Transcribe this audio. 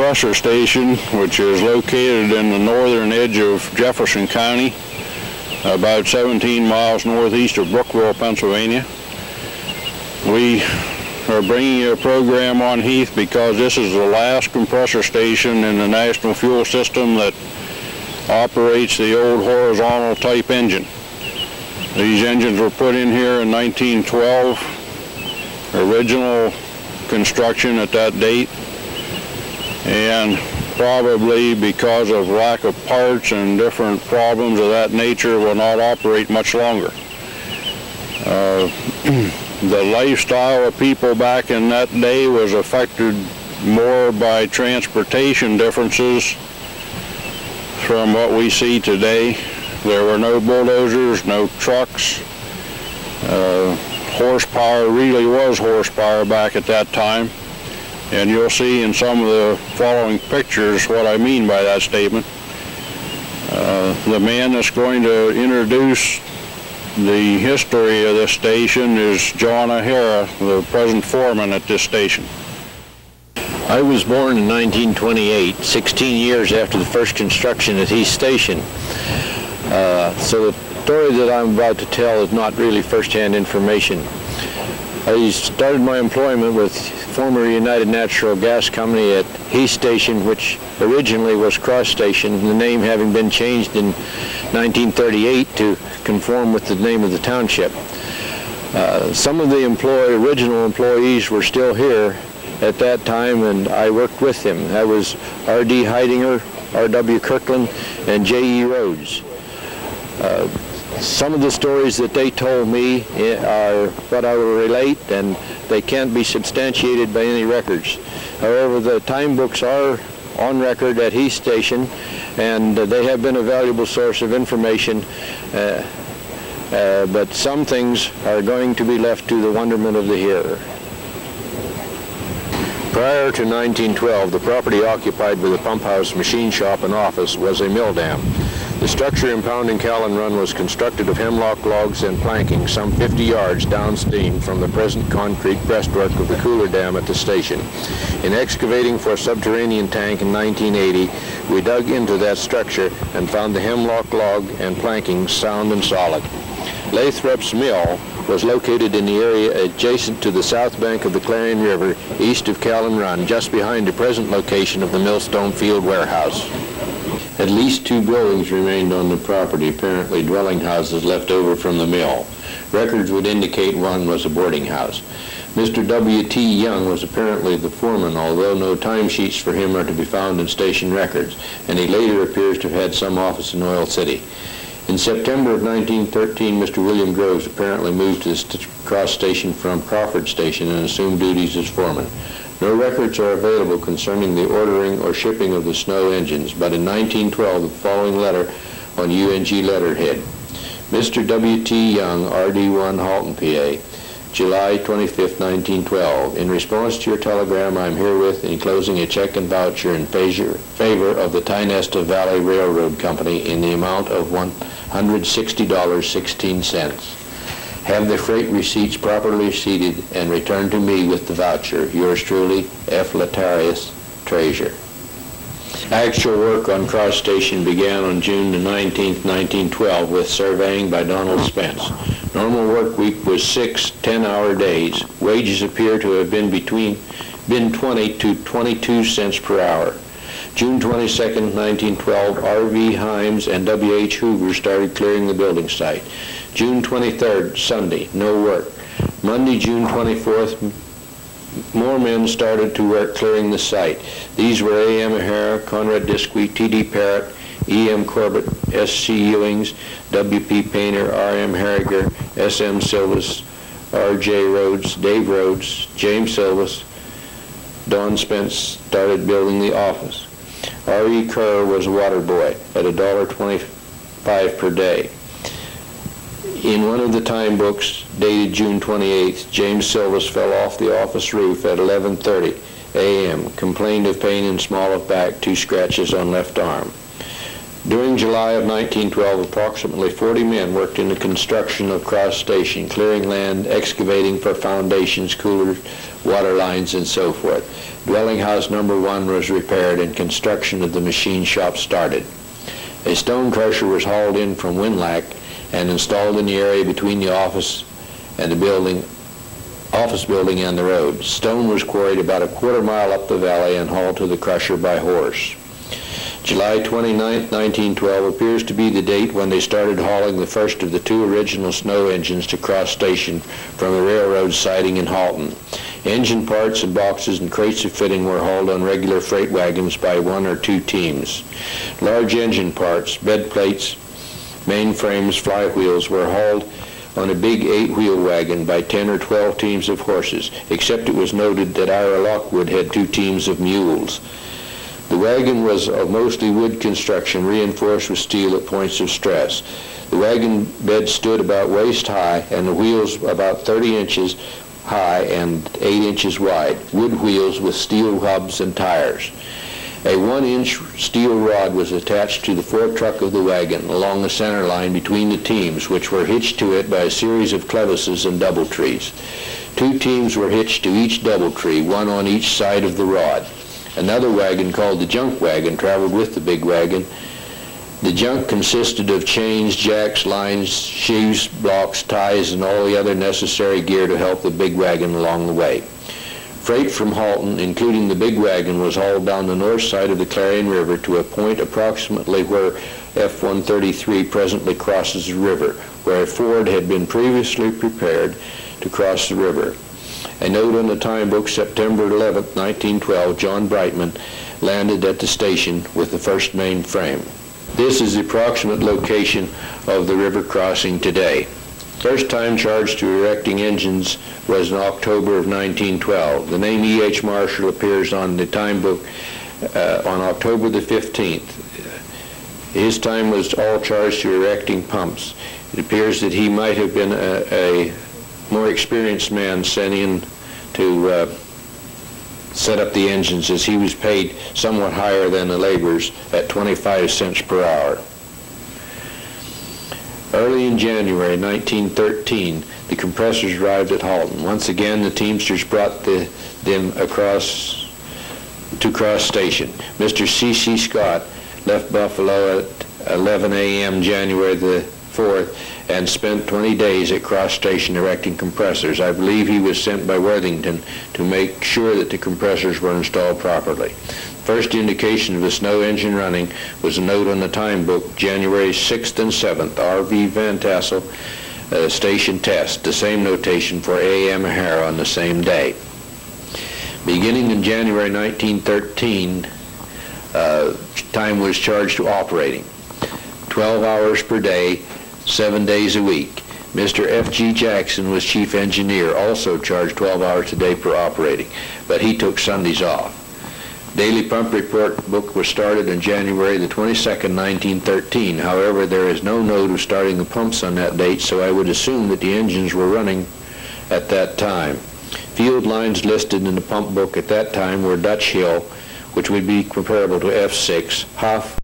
compressor station, which is located in the northern edge of Jefferson County, about 17 miles northeast of Brookville, Pennsylvania. We are bringing you a program on Heath because this is the last compressor station in the national fuel system that operates the old horizontal type engine. These engines were put in here in 1912, original construction at that date, and probably because of lack of parts and different problems of that nature will not operate much longer. Uh, the lifestyle of people back in that day was affected more by transportation differences from what we see today. There were no bulldozers, no trucks. Uh, horsepower really was horsepower back at that time. And you'll see in some of the following pictures what I mean by that statement. Uh, the man that's going to introduce the history of this station is John O'Hara, the present foreman at this station. I was born in 1928, 16 years after the first construction at Heath Station. Uh, so the story that I'm about to tell is not really first-hand information. I started my employment with former United Natural Gas Company at Heath Station, which originally was Cross Station, the name having been changed in 1938 to conform with the name of the township. Uh, some of the employee, original employees were still here at that time, and I worked with them. That was R.D. Heidinger, R.W. Kirkland, and J.E. Rhodes. Uh, some of the stories that they told me eh, are what I will relate, and they can't be substantiated by any records. However, the time books are on record at Heath Station, and uh, they have been a valuable source of information. Uh, uh, but some things are going to be left to the wonderment of the hearer. Prior to 1912, the property occupied by the pump house, machine shop, and office was a mill dam. The structure impounding Callen Run was constructed of hemlock logs and planking some 50 yards downstream from the present concrete breastwork of the cooler dam at the station. In excavating for a subterranean tank in 1980, we dug into that structure and found the hemlock log and planking sound and solid. Lathrop's Mill was located in the area adjacent to the south bank of the Clarion River, east of Callen Run, just behind the present location of the Millstone Field Warehouse. At least two buildings remained on the property, apparently dwelling houses left over from the mill. Records would indicate one was a boarding house. Mr. W.T. Young was apparently the foreman, although no timesheets for him are to be found in station records, and he later appears to have had some office in Oil City. In September of 1913, Mr. William Groves apparently moved to the cross station from Crawford Station and assumed duties as foreman. No records are available concerning the ordering or shipping of the snow engines, but in 1912, the following letter on UNG letterhead. Mr. W.T. Young, RD1 Halton, PA, July 25, 1912. In response to your telegram, I'm herewith enclosing a check and voucher in favor of the Tionesta Valley Railroad Company in the amount of $160.16. Have the freight receipts properly receipted and return to me with the voucher. Yours truly, F. Latarius, Treasurer. Actual work on Cross Station began on June the 19th, 1912 with surveying by Donald Spence. Normal work week was six 10-hour days. Wages appear to have been between been 20 to 22 cents per hour. June 22, 1912, R.V. Himes and W.H. Hoover started clearing the building site. June 23rd, Sunday, no work. Monday, June 24th, more men started to work clearing the site. These were A.M. O'Hara, Conrad Disque, T.D. Parrott, E.M. Corbett, S.C. Ewings, W.P. Painter, R.M. Harriger, S.M. Silvas, R.J. Rhodes, Dave Rhodes, James Silvas, Don Spence started building the office. R.E. Kerr was a water boy at $1.25 per day. In one of the time books dated June 28th, James Silvas fell off the office roof at 11.30 a.m., complained of pain in small of back, two scratches on left arm. During July of 1912, approximately 40 men worked in the construction of Cross Station, clearing land, excavating for foundations, coolers, water lines, and so forth. Dwelling house number one was repaired and construction of the machine shop started. A stone crusher was hauled in from Winlac and installed in the area between the office and the building, office building and the road. Stone was quarried about a quarter mile up the valley and hauled to the crusher by horse. July 29, 1912 appears to be the date when they started hauling the first of the two original snow engines to Cross Station from the railroad siding in Halton. Engine parts and boxes and crates of fitting were hauled on regular freight wagons by one or two teams. Large engine parts, bed plates, mainframes, flywheels were hauled on a big eight-wheel wagon by 10 or 12 teams of horses, except it was noted that Ira Lockwood had two teams of mules. The wagon was of mostly wood construction, reinforced with steel at points of stress. The wagon bed stood about waist high and the wheels about 30 inches high and 8 inches wide, wood wheels with steel hubs and tires. A one-inch steel rod was attached to the fore truck of the wagon along the center line between the teams, which were hitched to it by a series of clevises and double trees. Two teams were hitched to each double tree, one on each side of the rod. Another wagon called the junk wagon traveled with the big wagon. The junk consisted of chains, jacks, lines, sheaves, blocks, ties, and all the other necessary gear to help the big wagon along the way. Freight from Halton, including the big wagon, was hauled down the north side of the Clarion River to a point approximately where F-133 presently crosses the river, where a ford had been previously prepared to cross the river. A note on the time book, September 11, 1912, John Brightman landed at the station with the first main frame. This is the approximate location of the river crossing today. First time charged to erecting engines was in October of 1912. The name E.H. Marshall appears on the time book uh, on October the 15th. His time was all charged to erecting pumps. It appears that he might have been a, a more experienced man sent in to uh, set up the engines as he was paid somewhat higher than the laborers at 25 cents per hour. Early in January 1913, the compressors arrived at Halton. Once again, the Teamsters brought the, them across to Cross Station. Mr. C.C. Scott left Buffalo at 11 a.m. January the 4th and spent 20 days at Cross Station erecting compressors. I believe he was sent by Worthington to make sure that the compressors were installed properly. First indication of a snow engine running was a note on the time book, January 6th and 7th, R.V. Van Tassel uh, station test, the same notation for A.M. O'Hara on the same day. Beginning in January 1913, uh, time was charged to operating. 12 hours per day, seven days a week. Mr. F.G. Jackson was chief engineer, also charged 12 hours a day for operating, but he took Sundays off. Daily pump report book was started on January the 22nd, 1913. However, there is no note of starting the pumps on that date, so I would assume that the engines were running at that time. Field lines listed in the pump book at that time were Dutch Hill, which would be comparable to F6, Hoff,